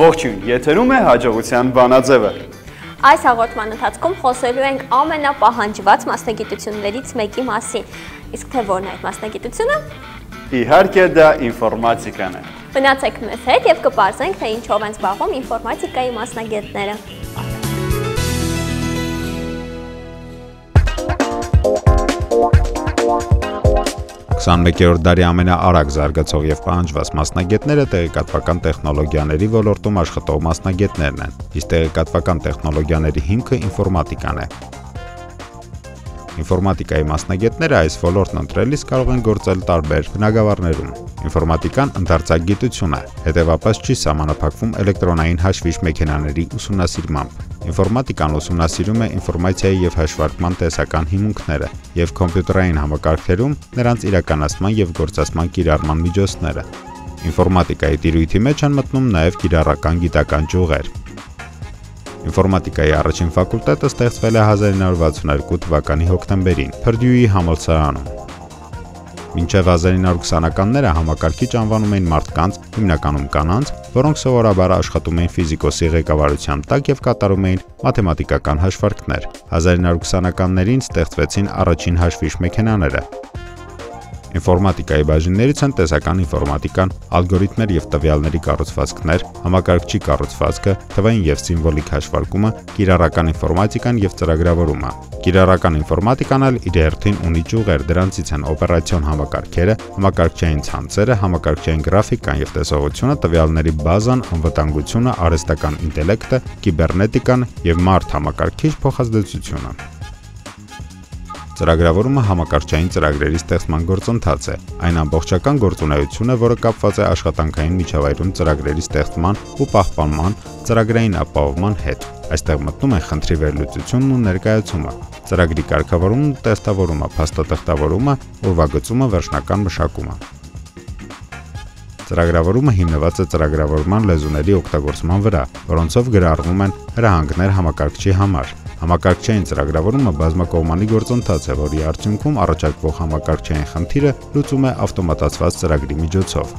Ողջույն, եթերում է հաջողության բանաձևը։ Այս հաղորդման ընթացքում խոսելու ենք ամենապահանջված մասնագիտություններից մեկի մասին։ Իսկ թե որն է այդ մասնագիտությունը։ Իհարկե դա ինֆորմատիկան է։ Մնացեք մեզ հետ եւ կպարզենք, թե ինչով են զբաղվում ինֆորմատիկայի մասնագետները։ 21-րդ դարի ամենաարագ զարգացող եւ պահանջված մասնագետները տեղեկատվական տեխնոլոգիաների ոլորտում աշխատող մասնագետներն են։ Իսկ տեղեկատվական տեխնոլոգիաների հիմքը ինֆորմատիկան է։ Ինֆորմատիկայի մասնագետները այս ոլորտն ընտրելիս կարող են գործել տարբեր բնագավառներում։ Ինֆորմատիկան ընդարձակ գիտություն է, հետևաբար չի սահմանափակվում էլեկտրոնային հաշվիչ մեքենաների ուսումնասիրմամբ։ Ինֆորմատիկան ուսումնասիրում է ինֆորմացիայի եւ հաշվարկման տեսական հիմունքները եւ կոմպյուտերային համակարգերում նրանց իրականացման եւ գործածման կիրառման միջոցները։ Ինֆորմատիկայի տիրույթի մեջ են մտնում նաեւ կիրառական գիտական ճյուղեր, Ինֆորմատիկայի առաջին ֆակուլտետը ստեղծվել է 1962 թվականի հոկտեմբերին Փրդյուի համալսարանում։ Մինչև 1920-ականները համակարգիչ անվանում էին մարդկանց, հիմնականում կանանց, որոնք սովորաբար աշխատում էին ֆիզիկոսի ղեկավարության տակ եւ կատարում էին մաթեմատիկական հաշվարկներ։ 1920-ականներին ստեղծվեցին առաջին հաշվիչ մեքենաները, Ինֆորմատիկայի բաժիններից են տեսական ինֆորմատիկան, ալգորիթմեր եւ տվյալների կառուցվածքներ, համակարգչի կառուցվածքը, թվային եւ սիմվոլիկ հաշվարկումը, կիրառական ինֆորմատիկան եւ ծրագրավորումը։ Կիրառական ինֆորմատիկան էլ իր հերթին ունի ճյուղեր, դրանցից են օպերացիոն համակարգերը, համակարգչային ցանցերը, համակարգչային գրաֆիկան եւ տեսողությունը, տվյալների բազան, անվտանգությունը, արհեստական ինտելեկտը, կիբեռնետիկան եւ մարդ համակարգիչ փոխազդեցությունը։ Ծրագրավորումը համակարգչային ծրագրերի ստեղծման գործընթաց է։ Այն ամբողջական գործունեություն է, որը կապված է աշխատանքային միջավայրում ծրագրերի ստեղծման ու պահպանման, ծրագրային ապահովման հետ։ Այստեղ մտնում են խնդրի վերլուծությունն ու ներկայացումը, ծրագրի կարգավորումն ու տեստավորումը, փաստաթղթավորումը, ուրվագծումը, վերջնական մշակումը։ Ծրագրավորումը հիմնված է ծրագրավորման լեզուների օգտագործման վրա, որոնցով գրառվում են հրահանգներ համակարգչի համար։ Համակարգչային ծրագրավորումը բազմակողմանի գործընթաց է, որի արդյունքում առաջարկվող համակարգչային խնդիրը լուծում է ավտոմատացված ծրագրի միջոցով։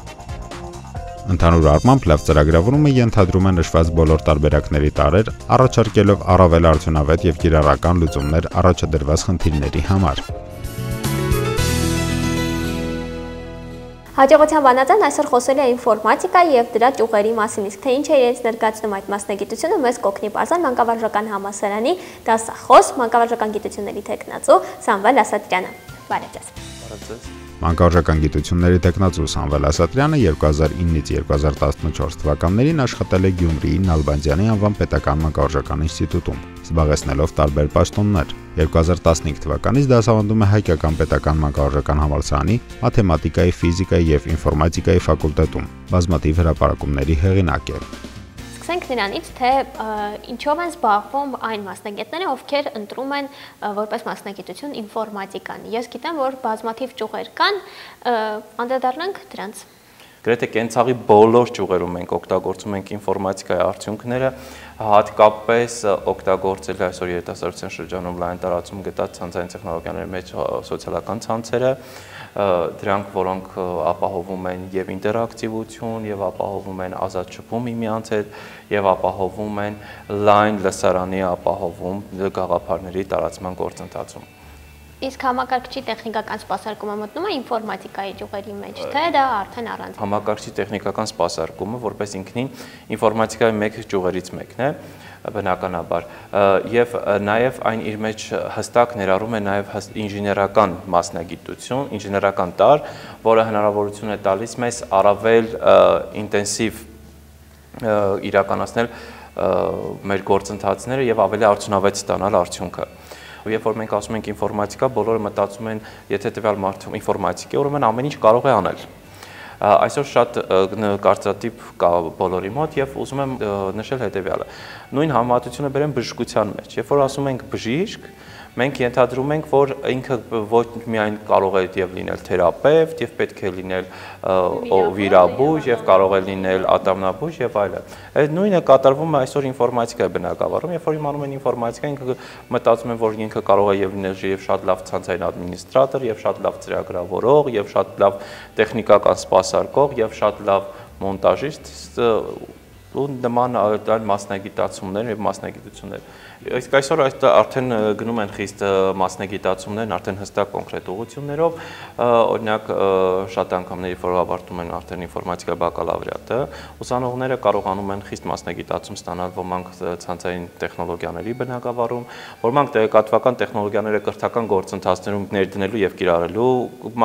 Ընդհանուր առմամբ լավ ծրագրավորումը ենթադրում է նշված բոլոր տարբերակների տարեր, առաջարկելով առավել արդյունավետ եւ կիրառական լուծումներ առաջադրված խնդիրների համար։ Հաջողության բանաձեն այսօր խոսել է ինֆորմատիկայի եւ դրա ճյուղերի մասին, իսկ թե ինչ է իրենց ներկայացնում այդ մասնագիտությունը, մեզ կօգնի բարձան մանկավարժական համալսարանի դասախոս, մանկավարժական գիտությունների տեխնացու Սամվել Ասատրյանը։ Բարև ձեզ։ Բարև ձեզ։ Մանկավարժական գիտությունների տեխնացու Սամվել Ասատրյանը 2009-ից 2014 թվականներին աշխատել է Գյումրիի Նալբանդյանի անվան պետական մանկավարժական ինստիտուտում, զբաղեցնելով տարբեր պաշտոններ։ 2015 թվականից դասավանդում է Հայկական պետական մանկավարժական համալսարանի մաթեմատիկայի, ֆիզիկայի եւ ինֆորմատիկայի ֆակուլտետում։ Բազմաթիվ հրապարակումների հեղինակ է։ Սկսենք նրանից, թե ինչով են զբաղվում այն մասնագետները, ովքեր ընտրում են որպես մասնագիտություն ինֆորմատիկան։ Ես գիտեմ, որ բազմաթիվ ճյուղեր կան, անդրադառնանք դրանց։ Գրեթե կենցաղի բոլոր ճյուղերում մենք օգտագործում ենք ինֆորմատիկայի արդյունքները, հատկապես օգտագործել այսօր երիտասարդության շրջանում լայն տարածում գտած ցանցային տեխնոլոգիաների մեջ սոցիալական ցանցերը, դրանք, որոնք ապահովում են եւ ինտերակտիվություն, եւ ապահովում են ազատ շփում միմյանց հետ, եւ ապահովում են լայն լսարանի ապահովում գաղափարների տարածման գործընթացում։ Իսկ համակարգչի տեխնիկական սպասարկումը մտնում է ինֆորմատիկայի ճյուղերի մեջ, թե դա արդեն առանց։ Համակարգչի տեխնիկական սպասարկումը որպես ինքնին ինֆորմատիկայի մեկ ճյուղերից մեկն է բնականաբար եւ նաեւ այն իր մեջ հստակ ներառում է նաեւ ինժեներական մասնագիտություն, ինժեներական տար, որը հնարավորություն է տալիս մեզ առավել ինտենսիվ իրականացնել մեր գործընթացները եւ ավելի արդյունավետ ստանալ արդյունքը երբ որ մենք ասում ենք ինֆորմատիկա, բոլորը մտածում են, եթե տվյալ մարդը ինֆորմատիկ է, ուրեմն ամեն ինչ կարող է անել այսօր շատ կարծրատիպ կա բոլորի մոտ եւ ուզում եմ նշել հետեւյալը նույն համատությունը բերեմ բժշկության մեջ երբ որ ասում ենք բժիշկ մենք ենթադրում ենք, որ ինքը ոչ միայն կարող է եւ լինել թերապևտ, եւ պետք է լինել վիրաբույժ եւ կարող է լինել ատամնաբույժ եւ այլն։ Այդ նույնը կատարվում է այսօր ինֆորմատիկայի բնակավարում, երբ որ իմանում են ինֆորմատիկա, ինքը մտածում են, որ ինքը կարող է եւ լինել եւ շատ լավ ցանցային ադմինիստրատոր, եւ շատ լավ ծրագրավորող, եւ շատ լավ տեխնիկական սպասարկող, եւ շատ լավ մոնտաժիստ ու նման այլ մասնագիտացումներ եւ մասնագիտություններ Իսկ այսօր այդ արդեն գնում են խիստ մասնագիտացումներն, արդեն հստակ կոնկրետ ուղություններով, օրինակ շատ անգամներ որ ավարտում են արդեն ինֆորմատիկա բակալավրիատը, ուսանողները կարողանում են խիստ մասնագիտացում ստանալ ոմանք ցանցային տեխնոլոգիաների բնագավառում, ոմանք տեղեկատվական տեխնոլոգիաները կրթական գործընթացներում ներդնելու եւ կիրառելու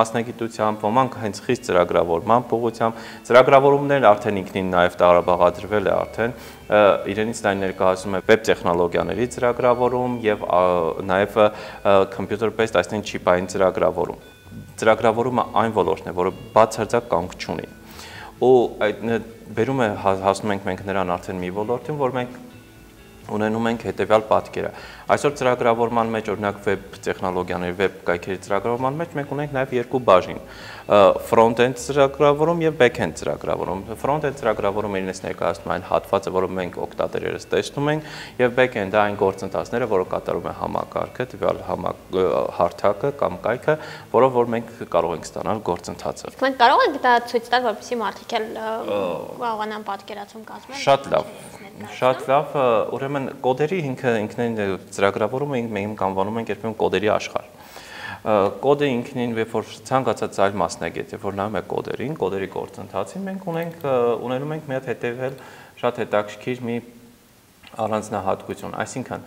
մասնագիտությամբ, ոմանք հենց խիստ ծրագրավորման փողությամբ, ծրագրավորումներն արդեն ինքնին նաեւ տարաբաղադրվել է արդեն իրենից դա ներկայացնում է վեբ տեխնոլոգիաների ծրագրավորում եւ նաեւ computer based, այսինքն չիպային ծրագրավորում։ Ծրագրավորումը այն ոլորտն է, որը բացարձակ կանգ չունի։ Ու այդ բերում է հասնում ենք մենք նրան արդեն մի ոլորտին, որ մենք ունենում ենք հետեւյալ պատկերը։ Այսօր ծրագրավորման մեջ օրինակ վեբ տեխնոլոգիաների, վեբ կայքերի ծրագրավորման մեջ մենք ունենք նաև երկու բաժին՝ front-end ծրագրավորում եւ back-end ծրագրավորում։ Front-end ծրագրավորումը իրենից ներկայացնում այն հատվածը, որը մենք օգտատերերս տեսնում ենք, եւ back-end-ը այն գործընթացները, որը կատարում է համակարգը, տվյալ հարթակը կամ կայքը, որով որ մենք կարող ենք ստանալ գործընթացը։ Մենք կարող ենք դա ցույց տալ, որպեսզի մարդիկ էլ կարողանան պատկերացում կազմել։ Շատ լավ։ Շատ լավ, ուրեմն կոդերի ինքը ինքնին ծրագրավորումը մենք կանվանում ենք երբեմն կոդերի աշխարհ կոդը ինքնին երբ որ ցանկացած այլ մասնագետ, երբ որ նայում է կոդերին, կոդերի գործընթացին, մենք ունենք ունենում ենք մի հատ հետևել շատ հետաքրքիր մի առանձնահատկություն, այսինքն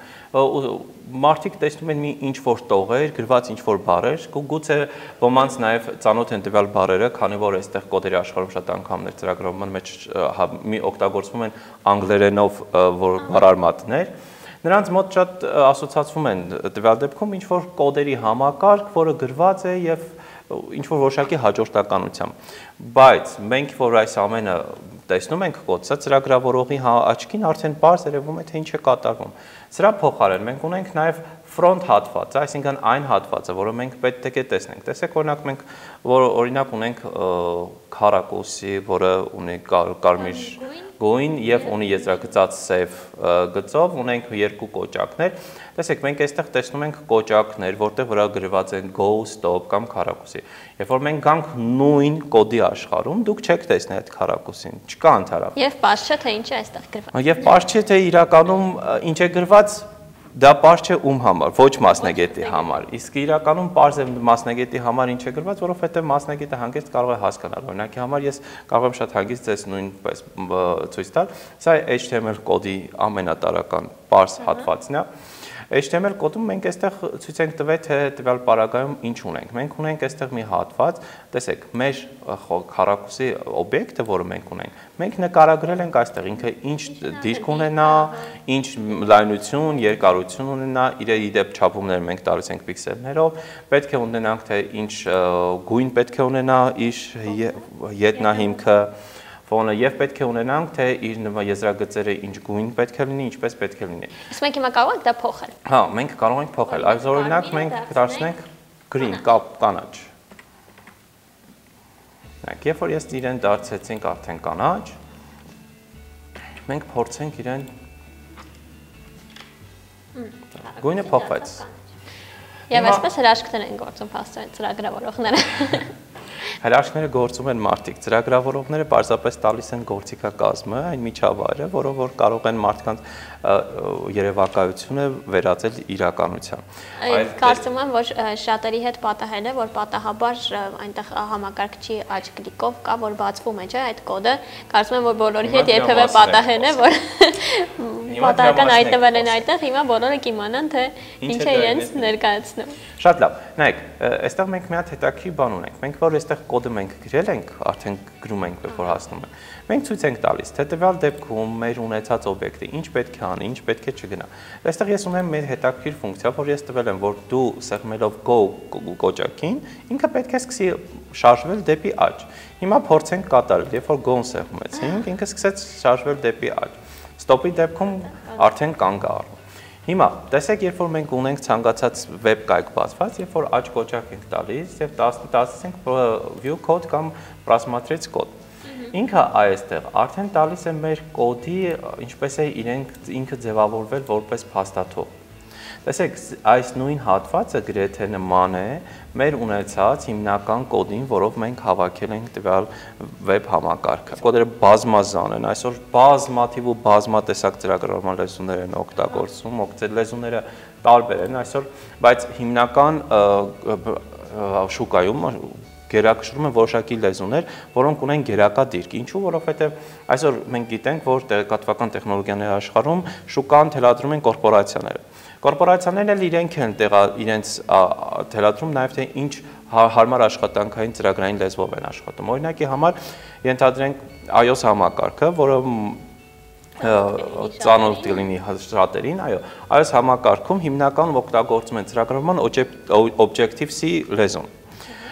մարդիկ տեսնում են մի ինչ որ տողեր, գրված ինչ որ բառեր, գուցե ոմանց նաև ծանոթ են տվյալ բառերը, քանի որ այստեղ կոդերի աշխարհում շատ անգամներ ծրագրավորման մեջ հա, մի օգտագործվում են անգլերենով որ բառարմատներ, նրանց մոտ շատ ասոցացվում են տվյալ դեպքում ինչ որ կոդերի համակարգ, որը գրված է եւ ինչ որ որոշակի հաջորդականությամբ։ Բայց մենք որ այս ամենը տեսնում ենք կոդը ծրագրավորողի հա, աչքին արդեն բարձ երևում է թե ինչ է կատարվում։ Սրա փոխարեն մենք ունենք նաև front հատվածը, այսինքն այն հատվածը, որը մենք պետք է տեսնենք։ Տեսեք օրինակ մենք որ օրինակ ունենք քարակոսի, որը ունի կարմիր գույն եւ ունի եզրագծած սև գծով, ունենք երկու կոճակներ։ Տեսեք, մենք այստեղ տեսնում ենք կոճակներ, որտեղ վրա գրված են go, stop կամ քարակուսի։ Երբ որ մենք գանք նույն կոդի աշխարհում, դուք չեք տեսնի այդ քարակուսին, չկա ընդհանրապես։ Եվ པարզ չէ թե ինչ է այստեղ գրված։ Եվ པարզ չէ թե իրականում ինչ է գրված, դա པարզ չէ ում համար, ոչ մասնագետի համար։ Իսկ իրականում པարզ է մասնագետի համար ինչ է գրված, որովհետև մասնագետը հանգիստ կարող է հասկանալ։ Օրինակի համար ես կարող եմ շատ հագից ձեզ նույնպես ցույց տալ։ Սա HTML կոդի ամենատարական པարզ հատվածն է։ Ա, HTML կոդում մենք այստեղ ցույց ենք տվել թե տվյալ պարագայում ինչ ունենք։ Մենք ունենք այստեղ մի հատված, տեսեք, մեր քառակուսի օբյեկտը, որը մենք ունենք, մենք նկարագրել ենք այստեղ ինքը ինչ դիրք ունենա, ինչ լայնություն, երկարություն ունենա, իր իդեպ չափումներ մենք տալիս ենք պիքսելներով, պետք է ունենանք թե ինչ գույն պետք է ունենա իր ետնահիմքը, ֆոնը եւ պետք է ունենանք թե իր եզրագծերը ինչ գույն պետք է լինի, ինչպես պետք է լինի։ Իսկ մենք հիմա կարող ենք դա փոխել։ Հա, մենք կարող ենք փոխել։ Այս օրինակ մենք դարձնենք green, կապ կանաչ։ Նայեք, երբ որ ես իրեն դարձեցինք արդեն կանաչ, մենք փորձենք իրեն Գույնը փոխվեց։ Եվ այսպես հրաշքներ են գործում փաստորեն ծրագրավորողները։ Հրաշքները գործում են մարդիկ, ծրագրավորողները պարզապես տալիս են գործիքակազմը, այն միջավայրը, որով որ կարող են մարդկանց երևակայությունը վերածել իրականության։ Այդ կարծում եմ, որ շատերի հետ պատահել է, որ պատահաբար այնտեղ համակարգչի աչ կլիկով կա, որ բացվում է, չէ՞, այդ կոդը։ Կարծում եմ, որ բոլորի հետ երբևէ պատահել է, որ պատահական այտվել են այդտեղ, հիմա բոլորը կիմանան, թե ինչ է իրենց ներկայացնում։ Շատ լավ։ Նայեք, այստեղ մենք մի հատ հետաքրքիր բան ունենք։ Մենք որ այստեղ կոդը մենք գրել ենք, արդեն գրում ենք, որ հասնում ենք։ Մենք ցույց ենք տալիս, թե տվյալ դեպքում մեր ունեցած օբյեկտը ինչ պետք է անի, ինչ պետք է չգնա։ Այստեղ ես ունեմ մեր հետաքրքիր ֆունկցիա, որ ես տվել եմ, որ դու սեղմելով go կոճակին, ինքը պետք է սկսի շարժվել դեպի աջ։ Հիմա փորձենք կատարել, երբ որ go-ն սեղմեցինք, ինքը սկսեց շարժվել դեպի աջ։ Stop-ի դեպքում արդեն կանգ առնում։ Հիմա տեսեք, երբ որ մենք ունենք ցանկացած վեբ կայք բացված, երբ որ աճ կոճակ ենք տալիս եւ 10 ենք view code կամ prasmatrix code։ Ինքը այստեղ արդեն տալիս է մեր կոդի ինչպես է իրենք ինքը ձևավորվել որպես փաստաթող։ Տեսեք, այս նույն հատվածը գրեթե նման է մեր ունեցած հիմնական կոդին, որով մենք հավաքել ենք տվյալ վեբ համակարգը։ Կոդերը բազմազան են, այսօր բազմաթիվ ու բազմատեսակ ծրագրավորման լեզուներ են օգտագործում, օգտել լեզուները տարբեր են այսօր, բայց հիմնական շուկայում գերակշռում են որոշակի լեզուներ, որոնք ունեն գերակա դիրք։ Ինչու, որովհետև այսօր մենք գիտենք, որ տեղեկատվական տեխնոլոգիաների աշխարհում շուկան թելադրում են կորպորացիաները։ Կորպորացիաներն էլ իրենք են տեղա իրենց թելադրում նաև թե ինչ հարմար աշխատանքային ծրագրային լեզվով են աշխատում։ Օրինակի համար ենթադրենք iOS համակարգը, որը ծանոթ լինի շատերին, այո, այս համակարգում հիմնականում օգտագործում են ծրագրավորման Objective-C լեզուն։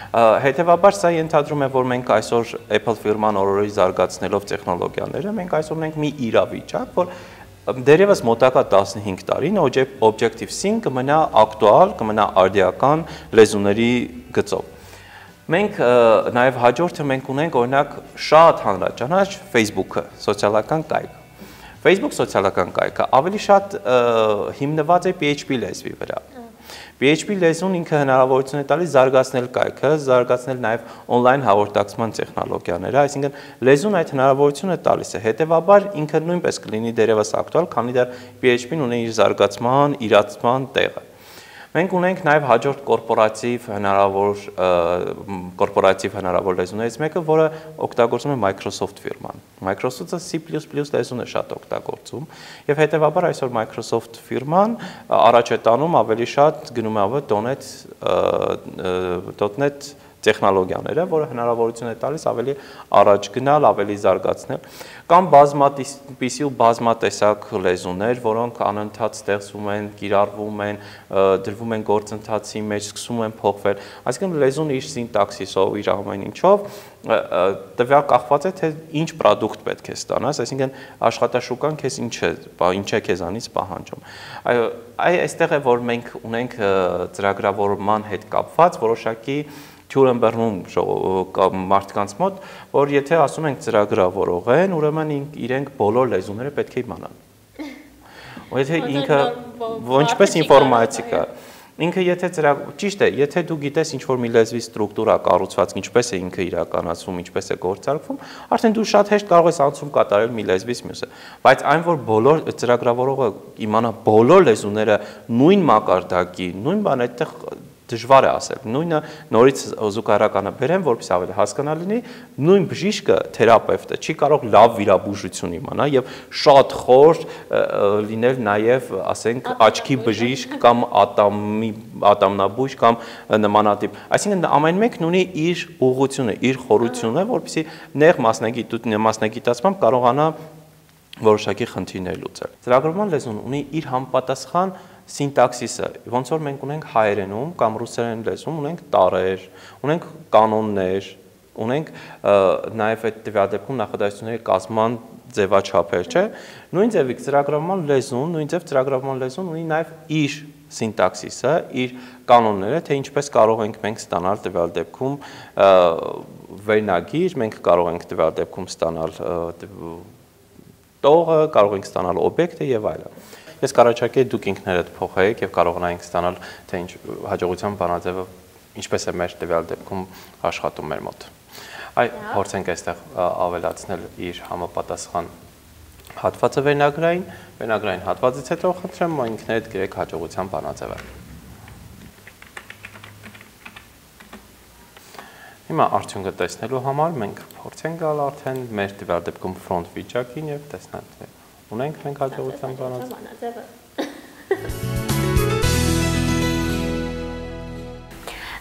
Հետևաբար սա ենթադրում է, որ մենք այսօր Apple ֆիրման օրորի զարգացնելով տեխնոլոգիաները, մենք այսօր ունենք մի իրավիճակ, որ դերևս մոտակա 15 տարին Objective-C-ն կմնա ակտուալ, կմնա արդիական լեզուների գծով։ Մենք նաև հաջորդը մենք ունենք օրինակ շատ հանրաճանաչ Facebook-ը, սոցիալական կայք։ Facebook սոցիալական կայքը ավելի շատ հիմնված է PHP լեզվի վրա։ PHP լեզուն ինքը հնարավորություն է տալիս զարգացնել կայքը, զարգացնել նաև on-line հաղորդակցման տեխնոլոգիաները, այսինքն լեզուն այդ հնարավորությունը տալիս է։ Հետևաբար ինքը նույնպես կլինի դերևս ակտուալ, քանի դեռ PHP-ն ունի իր զարգացման, իրացման տեղը։ Մենք ունենք նաև հաջորդ կորպորատիվ հնարավոր կորպորատիվ հնարավոր լեզուներից մեկը, որը օգտագործում է Microsoft ֆիրման։ Microsoft-ը C++ լեզուն է շատ օգտագործում եւ հետեւաբար այսօր Microsoft ֆիրման առաջ է տանում ավելի շատ գնում է ավը .NET .NET տեխնոլոգիաները, որը հնարավորություն է տալիս ավելի առաջ գնալ, ավելի զարգացնել, կամ բազմատիսպիսի ու բազմատեսակ լեզուներ, որոնք անընդհատ ստեղծվում են, կիրառվում են, դրվում են գործընթացի մեջ, սկսում են փոխվել։ Այսինքն լեզուն իր սինտաքսիսով, իր ամեն ինչով տվյալ կախված է թե ինչ product պետք է ստանաս, այսինքն աշխատաշուկան քեզ ինչ է, ինչ է քեզանից պահանջում։ Այո, այ այստեղ է որ մենք ունենք ծրագրավորման հետ կապված որոշակի թյուր են բռնում մարդկանց մոտ, որ եթե ասում ենք ծրագրավորող են, ուրեմն իրենք բոլոր լեզուները պետք է իմանան։ Ու եթե ինքը ինչպես ինֆորմատիկա, ինքը եթե ծրագ ճիշտ է, եթե դու գիտես ինչ որ մի լեզվի ստրուկտուրա կառուցված, ինչպես է ինքը իրականացվում, ինչպես է գործարկվում, արդեն դու շատ հեշտ կարող ես անցում կատարել մի լեզվից մյուսը։ Բայց այն որ բոլոր ծրագրավորողը իմանա բոլոր լեզուները նույն մակարդակի, նույն բան այդտեղ դժվար է ասել։ Նույնը նորից զուգահեռականը բերեմ, որպես ավելի հասկանալի լինի, նույն բժիշկը, թերապևտը չի կարող լավ վիրաբուժություն իմանա եւ շատ խոր լինել նաեւ, ասենք, աչքի բժիշկ կամ ատամի ատամնաբույժ կամ նմանատիպ։ Այսինքն ամեն մեկն ունի իր ուղղությունը, իր խորությունը, որպեսզի նեղ մասնագիտություն, մասնագիտացմամբ կարողանա որոշակի խնդիրներ լուծել։ Ծրագրման լեզուն ունի իր համապատասխան սինտաքսիսը, ոնց որ մենք ունենք հայերենում կամ ռուսերեն լեզվում ունենք տարեր, ունենք կանոններ, ունենք նաև այդ դեպքում նախադասությունների կազմման ձևաչափեր, չէ։ Նույն ձևի ծրագրավորման լեզուն, նույն ձև ծրագրավորման լեզուն ունի նաև իր սինտաքսիսը, իր կանոնները, թե ինչպես կարող ենք մենք ստանալ տվյալ դեպքում վերնագիր, մենք կարող ենք տվյալ դեպքում ստանալ տողը, կարող ենք ստանալ օբյեկտը եւ այլն։ Ես կառաջարկեի դուք ինքներդ փոխեիք եւ կարողանայինք ստանալ թե ինչ հաջողության բանաձևը ինչպես է մեր տվյալ դեպքում աշխատում մեր մոտ։ Այ փորձենք այստեղ ավելացնել իր համապատասխան հատվածը վերնագրային, վերնագրային հատվածից հետո խնդրեմ ինքներդ գրեք հաջողության բանաձևը։ Հիմա արդյունքը տեսնելու համար մենք փորձենք գալ արդեն մեր տվյալ դեպքում ֆրոնտ վիճակին եւ տեսնել թե Ունենք մենք հաջողության բանաձևը։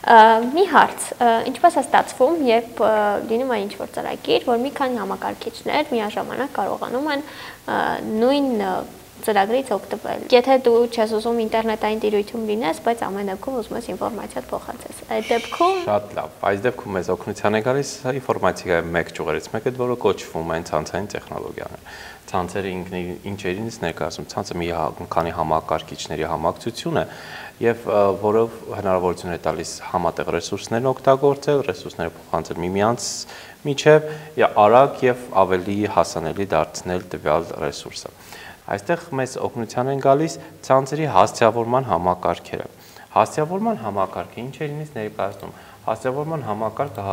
Մի հարց, ինչպես է ստացվում, երբ լինում է ինչ-որ ծրագիր, որ մի քանի համակարգիչներ միաժամանակ կարողանում են նույն ծրագրից օգտվել։ Եթե դու չես ուզում ինտերնետային տիրույթում լինես, բայց ամեն դեպքում ուզում ես ինֆորմացիա փոխանցես։ Այդ դեպքում Շատ լավ։ Այս դեպքում մեզ օգնության է գալիս ինֆորմատիկայի մեկ ճյուղերից մեկը, որը կոչվում է ցանցային տեխնոլոգիաներ ցանցերը ինչերինից ներկայացում ցանցը մի քանի համակարգիչների համակցություն է եւ որով հնարավորություն է տալիս համատեղ ռեսուրսներն օգտագործել, ռեսուրսները փոխանցել միմյանց միջև, արագ եւ ավելի հասանելի դարձնել տվյալ ռեսուրսը։ Այստեղ մեզ օգնության են գալիս ցանցերի հասցեավորման համակարգերը։ Հասցեավորման համակարգը ինչ է ինձ ներկայացնում հասցեավորման համակարգը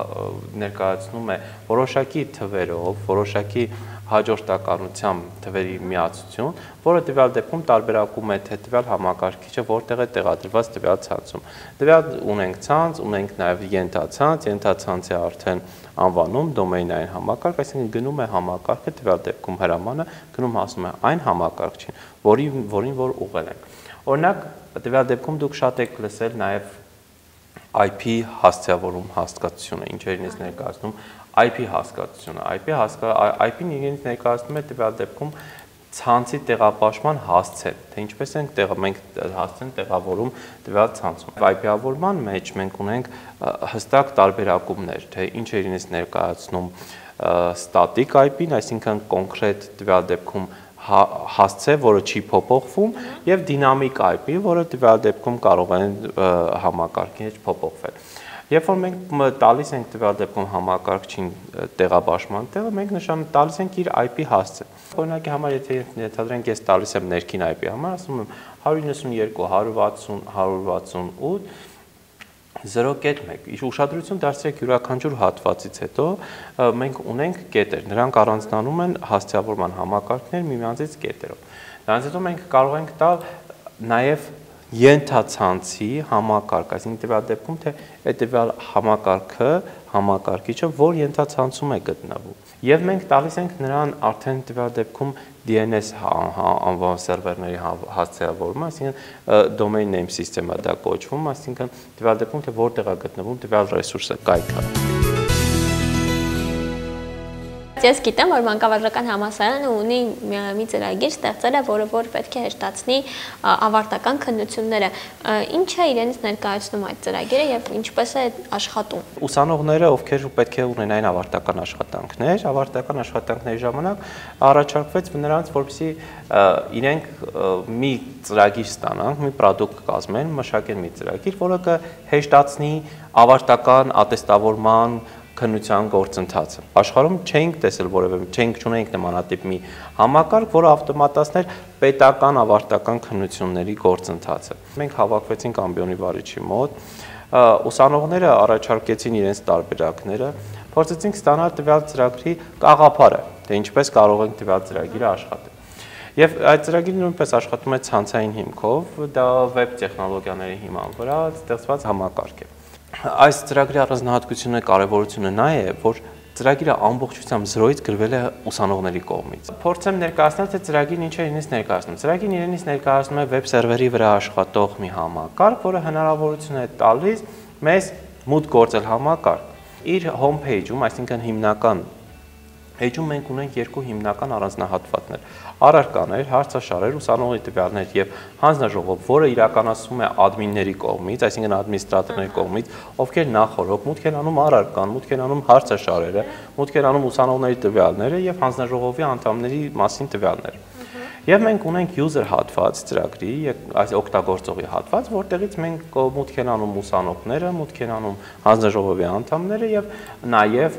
ներկայացնում է որոշակի թվերով, որոշակի հաջորդականությամբ թվերի միացություն, որը տվյալ դեպքում տարբերակում է թե տվյալ համակարգիչը որտեղ է տեղադրված տվյալ ցանցում։ Տվյալ ունենք ցանց, ունենք նաև ենթացանց, ենթացանցը արդեն անվանում դոմեյնային համակարգ, այսինքն գնում է համակարգը տվյալ դեպքում հրամանը գնում հասնում է այն համակարգչին, որի որին որ ուղղել ենք։ Օրինակ, տվյալ դեպքում դուք շատ եք լսել նաև IP հասցեավորում հասկացությունը, ինչեր ինձ ներկայացնում IP հասկացությունը։ IP հասկա IP-ն իրենց ներկայացնում է տվյալ դեպքում ցանցի տեղապաշտման հասցեն, թե ինչպես են տեղ մենք հասցեն տեղավորում տվյալ ցանցում։ IP-ավորման մեջ մենք ունենք հստակ տարբերակումներ, թե ինչ է իրենց ներկայացնում static IP-ն, այսինքն կոնկրետ տվյալ դեպքում հասցե, որը չի փոփոխվում, եւ դինամիկ IP, որը տվյալ դեպքում կարող են համակարգի հետ փոփոխվել։ Երբ որ մենք տալիս ենք տվյալ դեպքում համակարգչին տեղաբաշխման տեղը, մենք նշան տալիս ենք իր IP հասցը։ Օրինակի համար եթե ենթադրենք ես տալիս եմ ներքին IP համար, ասում եմ 192 160 168 0.1 Իշ ուշադրություն դարձրեք յուրաքանչյուր հատվածից հետո մենք ունենք կետեր։ Նրանք առանձնանում են հասցեավորման համակարգներ միմյանցից կետերով։ Դրանից հետո մենք կարող ենք տալ նաև ենթացանցի համակարգ, այսինքն տվյալ դեպքում թե այդ տվյալ համակարգը, համակարգիչը որ ենթացանցում է գտնվում։ Եվ մենք տալիս ենք նրան արդեն տվյալ դեպքում DNS անվան սերվերների հասցեավորումը, այսինքն domain name system-ը դա կոչվում, այսինքն տվյալ դեպքում թե որտեղ է գտնվում տվյալ ռեսուրսը, կայքը ես գիտեմ, որ մանկավարժական համալսարանը ունի մի ծրագիր ստեղծել է, որը որ պետք է հեշտացնի ավարտական քննությունները։ Ինչ է իրենից ներկայացնում այդ ծրագիրը եւ ինչպես է աշխատում։ Ուսանողները, ովքեր պետք է ունենային ավարտական աշխատանքներ, ավարտական աշխատանքների ժամանակ առաջարկվեց նրանց, որպեսզի իրենք մի ծրագիր ստանան, մի product կազմեն, մշակեն մի ծրագիր, որը կհեշտացնի ավարտական ատեստավորման քննության գործընթացը։ Աշխարհում չենք տեսել որևէ, չենք ճունենք նմանատիպ մի համակարգ, որը ավտոմատացներ պետական ավարտական քննությունների գործընթացը։ Մենք հավաքվեցինք ամբիոնի վարիչի մոտ, ուսանողները առաջարկեցին իրենց տարբերակները, փորձեցինք ստանալ տվյալ ծրագրի կաղապարը, թե ինչպես կարող ենք տվյալ ծրագիրը աշխատել։ Եվ այդ ծրագիրը նույնպես աշխատում է ցանցային հիմքով, դա վեբ տեխնոլոգիաների հիման վրա ստեղծված համակարգ է այս ծրագրի առանձնահատկությունը կարևորությունը նա է, որ ծրագիրը ամբողջությամբ 0-ից գրվել է ուսանողների կողմից։ Փորձեմ ներկայացնել, թե ծրագիրն ինչ է իրենից ներկայացնում։ Ծրագիրն իրենից ներկայացնում է վեբ սերվերի վրա աշխատող մի համակարգ, որը հնարավորություն է տալիս մեզ մուտք գործել համակարգ իր home page-ում, այսինքն հիմնական Էջում մենք ունենք երկու հիմնական առանձնահատվածներ առարկաներ, հարցաշարեր, ուսանողի տվյալներ եւ հանձնաժողով, որը իրականացվում է admin-ների կողմից, այսինքն ադմինիստրատորների կողմից, ովքեր նախորոք մուտք են անում առարկան, մուտք են անում հարցաշարերը, մուտք են անում ուսանողների տվյալները եւ հանձնաժողովի անդամների մասին տվյալները։ Եվ մենք ունենք user հատված ծրագրի, այս օգտագործողի հատված, որտեղից մենք մուտք են անում ուսանողները, մուտք են անում հանձնաժողովի անդամները եւ նաեւ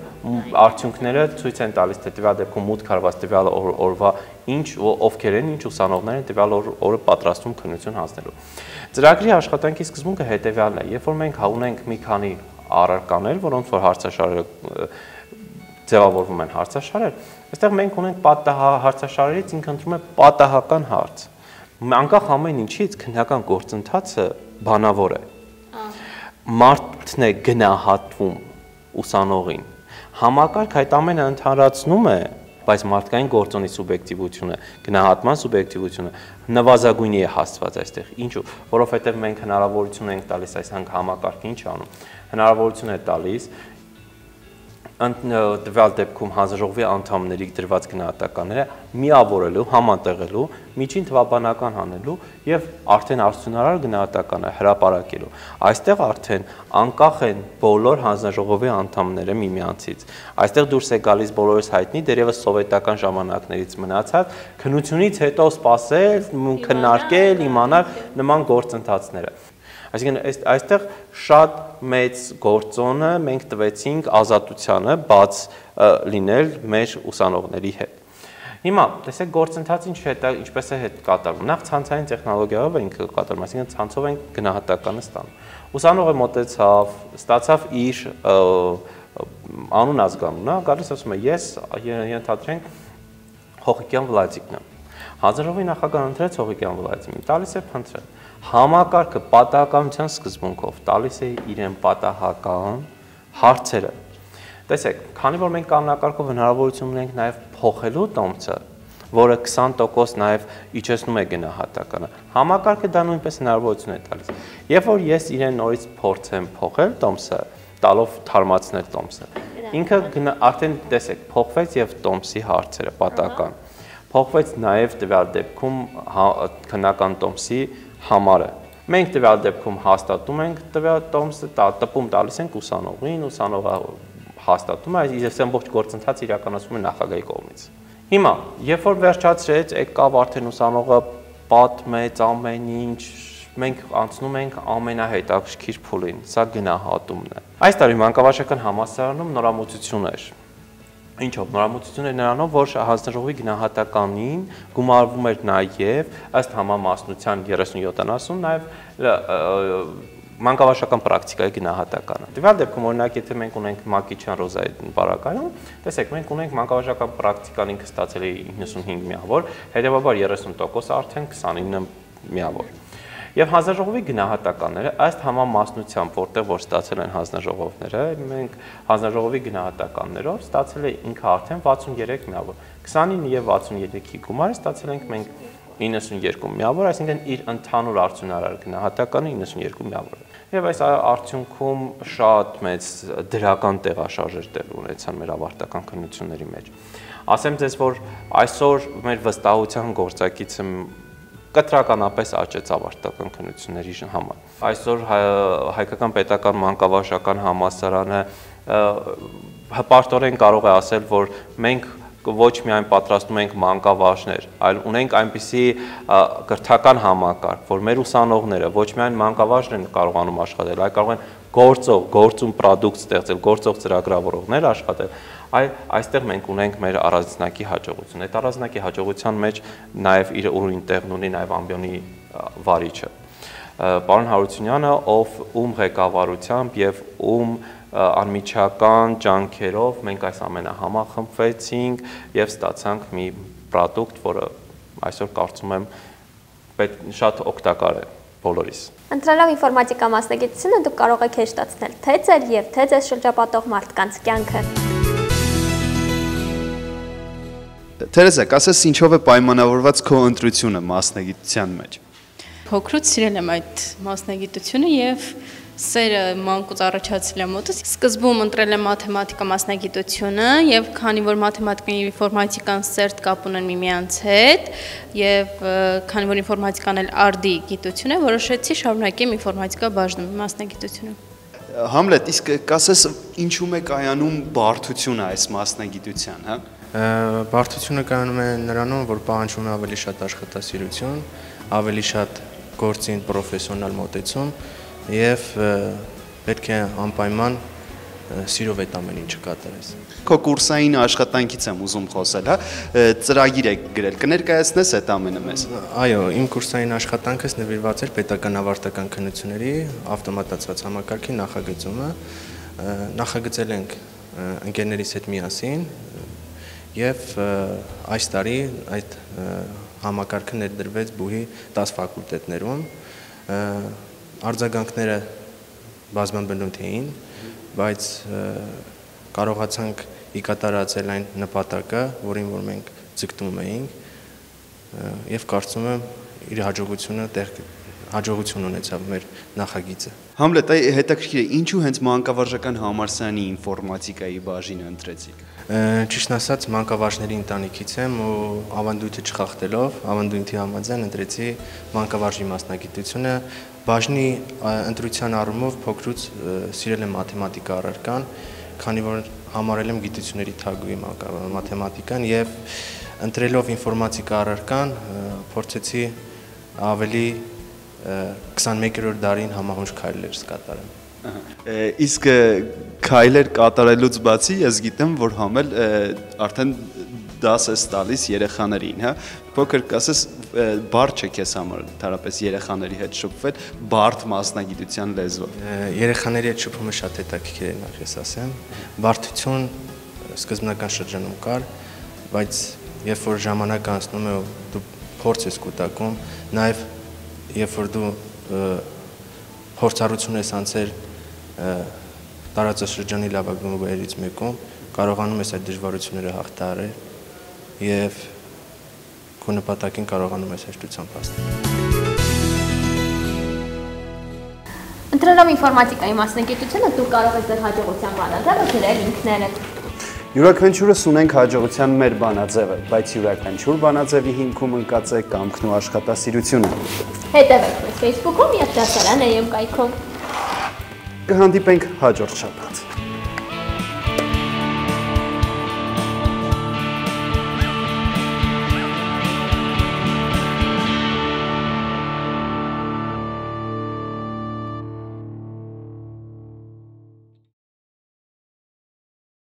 արդյունքները ցույց են տալիս թե տվյալ դեպքում մուտք արված տվյալ օրվա ինչ ովքեր են, ինչ ուսանողներ են տվյալ օրը պատրաստում քննություն հանձնելու։ Ծրագրի աշխատանքի սկզբունքը հետեւյալն է, երբ որ մենք ունենք մի քանի առարկաներ, որոնց որ հարցաշարերը ձևավորվում են հարցաշարեր, այստեղ մենք ունենք պատահ հարցաշարերից ինքը ընտրում է պատահական հարց։ Անկախ ամեն ինչից քննական գործընթացը բանավոր է։ Մարդն է գնահատվում ուսանողին։ Համակարգ այդ ամենը ընդհանրացնում է բայց մարդկային գործոնի սուբյեկտիվությունը, գնահատման սուբյեկտիվությունը նվազագույնի է հասցված այստեղ։ Ինչու՞, որովհետև մենք հնարավորություն ենք տալիս այս հանգ համակարգը ինչ անում։ Հնարավորություն է տալիս տվյալ դեպքում հանձնաժողովի անդամների դրված գնահատականները միավորելու, համատեղելու, միջին թվաբանական հանելու եւ արդեն արդյունարար գնահատականը հրապարակելու։ Այստեղ արդեն անկախ են բոլոր հանձնաժողովի անդամները միմյանցից։ Այստեղ դուրս է գալիս բոլորս հայտնի դերևս սովետական ժամանակներից մնացած քնությունից հետո սпасել, քննարկել, իմանալ նման գործընթացները։ Այսինքն այս այստեղ շատ մեծ գործոնը մենք տվեցինք ազատությանը բաց լինել մեր ուսանողների հետ։ Հիմա տեսեք գործընթացը ինչ հետ ինչպես է հետ կատարվում։ Նախ ցանցային տեխնոլոգիայով ենք կատարում, այսինքն ցանցով ենք գնահատականը ստանում։ Ուսանողը մոտեցավ, ստացավ իր անուն ազգանունը, գալիս ասում է ես ենթադրենք Հողիկյան Վլադիկն եմ։ Հազարովի նախագահ ընտրեց Հողիկյան Վլադիմիրին, տալիս է փնտրել։ Համակարգը պատահականության սկզբունքով տալիս է իրեն պատահական հարցերը Տեսեք, քանի որ մենք կանոնակարգով հնարավորություն ունենք նաև փոխելու տոմսը, որը 20% նաև իջեցնում է գնահատականը։ Համակարգը դա նույնպես հնարավորություն է տալիս։ Երբ որ ես իրեն նորից փորձեմ փոխել տոմսը, տալով թարմացնել տոմսը, ինքը արդեն տեսեք, փոխվեց եւ տոմսի հարցերը պատական։ Փոխվեց նաև տվյալ դեպքում հա, քննական տոմսի համարը Մենք տվյալ դեպքում հաստատում ենք տվյալ տոմսը, տպում տալիս ենք ուսանողին, ուսանողը հաստատում է, այս ամբողջ գործընթացը իրականացվում է նախագահի կողմից։ Հիմա, երբ որ վերջացրեց, եկավ արդեն ուսանողը պատմեց ամեն ինչ, մենք անցնում ենք ամենահետաքրքիր փուլին, սա գնահատումն է։ Այս տարի մանկավարժական համալսարանում նորամուծություն էր Ինչով նորամուծություն էր նրանով, որ հանձնաժողովի գնահատականին գումարվում էր նաև ըստ համամասնության 30-70, նաև մանկավարժական պրակտիկայի գնահատականը։ Դիվալ դեպքում օրինակ եթե մենք ունենք Մակիչյան Ռոզայի բարակայում, տեսեք, մենք ունենք մանկավարժական պրակտիկան ինքը ստացել է 95 միավոր, հետեւաբար 30% արդեն 29 միավոր։ Եվ հանձնաժողովի գնահատականները ըստ համամասնությամբ, որտեղ որ ստացել են հանձնաժողովները, մենք հանձնաժողովի գնահատականներով ստացել է ինքը արդեն 63 միավոր։ 29 եւ 63-ի գումարը ստացել ենք մենք 92 միավոր, այսինքն իր ընդհանուր արդյունարար գնահատականը 92 միավոր է։ Եվ այս արդյունքում շատ մեծ դրական տեղաշարժեր տեղ ունեցան մեր ավարտական քննությունների մեջ։ Ասեմ ձեզ, որ այսօր մեր վստահության գործակիցը կտրականապես աճեց ավարտական քննությունների համար։ Այսօր հայկական պետական մանկավարժական համալսարանը հպարտորեն կարող է ասել, որ մենք ոչ միայն պատրաստում ենք մանկավարժներ, այլ ունենք այնպիսի կրթական համակարգ, որ մեր ուսանողները ոչ միայն մանկավարժն են կարողանում աշխատել, այլ կարող են գործող, գործում պրոդուկտ ստեղծել, գործող ծրագրավորողներ աշխատել, այլ այստեղ մենք ունենք մեր առանձնակի հաջողություն։ Այդ առանձնակի հաջողության մեջ նաև իր ուրույն տեղն ունի նաև ամբիոնի վարիչը։ Պարոն Հարությունյանը, ով ում ղեկավարությամբ եւ ում անմիջական ջանքերով մենք այս ամենը համախմբվեցինք եւ ստացանք մի product, որը այսօր կարծում եմ պետք շատ օգտակար է բոլորիս։ Ընտրելով ինֆորմատիկա մասնագիտությունը դուք կարող եք հեշտացնել թե ձեր եւ թե ձեզ շրջապատող մարդկանց կյանքը։ Թերեզա, ասես ինչով է պայմանավորված քո ընտրությունը մասնագիտության մեջ։ Փոքրուց սիրել եմ այդ մասնագիտությունը եւ սերը մանկուց առաջացել է մոտս։ Սկզբում ընտրել եմ մաթեմատիկա մասնագիտությունը եւ քանի որ մաթեմատիկան եւ ինֆորմատիկան սերտ կապ ունեն միմյանց հետ եւ քանի որ ինֆորմատիկան էլ արդի գիտություն է, որոշեցի շարունակեմ ինֆորմատիկա բաժնում մասնագիտությունը։ Համլետ, իսկ կասես ինչու է կայանում բարդությունը այս մասնագիտության, հա? Բարդությունը կայանում է նրանում, որ պահանջում է ավելի շատ աշխատասիրություն, ավելի շատ գործին պրոֆեսիոնալ մոտեցում, եւ պետք է անպայման սիրով այդ ամեն ինչը կատարես։ Քո կուրսային աշխատանքից եմ ուզում խոսել, հա, ծրագիր եք գրել, կներկայացնես այդ ամենը մեզ։ Այո, իմ կուրսային աշխատանքս նվիրված էր պետական ավարտական քննությունների ավտոմատացված համակարգի նախագծումը։ Նախագծել ենք ընկերներիս հետ միասին եւ այս տարի այդ համակարգը ներդրվեց բուհի 10 ֆակուլտետներում արձագանքները բազմաբնույթ էին, բայց կարողացանք ի կատարածել այն նպատակը, որին որ մենք ձգտում էինք եւ կարծում եմ իր հաջողությունը տեղ հաջողություն ունեցավ մեր նախագիծը։ Համլետ, այ հետաքրքիր է, ինչու հենց մանկավարժական համալսարանի ինֆորմատիկայի բաժինը ընտրեցիք։ Ճիշտ ասած, մանկավարժների ընտանիքից եմ ու ավանդույթը չխախտելով, ավանդույթի համաձայն ընտրեցի մանկավարժի մասնագիտությունը, Բաժնի ընտրության առումով փոքրուց սիրել եմ մաթեմատիկա առարկան, քանի որ համարել եմ գիտությունների թագուհի մաթեմատիկան եւ ընտրելով ինֆորմատիկա առարկան փորձեցի ավելի 21-րդ դարին համահունչ քայլեր կատարեմ։ Իսկ քայլեր կատարելուց բացի ես գիտեմ, որ համել արդեն դաս ես տալիս երեխաներին, հա։ Փոքր կասես բարդ չէ քեզ համար դարապես երեխաների հետ շփվել բարդ մասնագիտության լեզվով։ Երեխաների հետ շփումը շատ հետաքրքիր է նախ ես ասեմ։ Բարդություն սկզբնական շրջանում կար, բայց երբ որ ժամանակ անցնում է ու դու փորձ ես կուտակում, նաև երբ որ դու փորձառություն ես անցել տարածաշրջանի լավագույն ուղերից մեկում, կարողանում ես այդ դժվարությունները հաղթահարել եւ քո նպատակին կարողանում ես հեշտությամբ հասնել։ Ընտրելով ինֆորմատիկայի մասնագիտությունը դու կարող ես ձեր հաջողության բանաձևը գրել ինքներդ։ Յուրաքանչյուրս ունենք հաջողության մեր բանաձևը, բայց յուրաքանչյուր բանաձևի հիմքում ընկած է կամքն ու աշխատասիրությունը։ Հետևեք մեզ Facebook-ում եւ դասարան AM կայքում։ Կհանդիպենք հաջորդ շաբաթ։